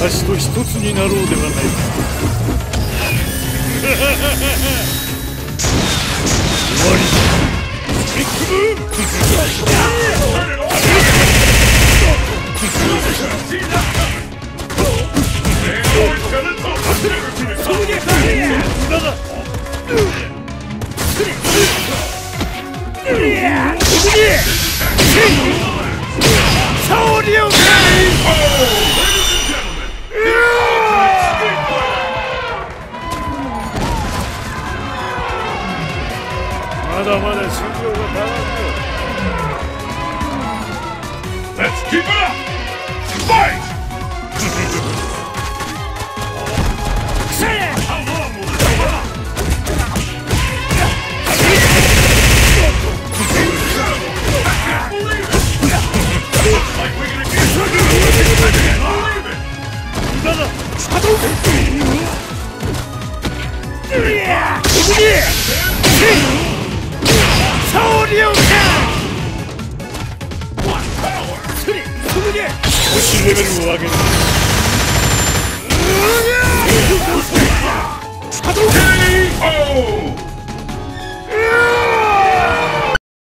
私と一つになろうではないか。終 まだまだ修行が足らんよ Let's keep it up! Fight! How 예. 신뢰를 모하겠다